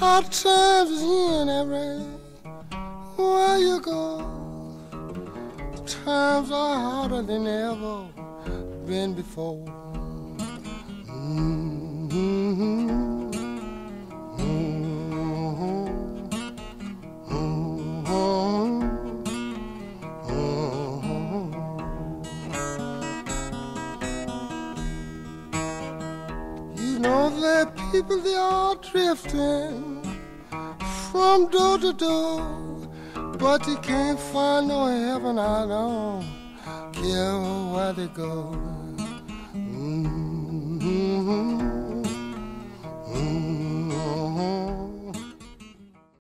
Hard times in everywhere you go. Times are harder than ever been before. Mm. know that people they are drifting from door to door, but they can't find no heaven. I don't care where they go. Mm.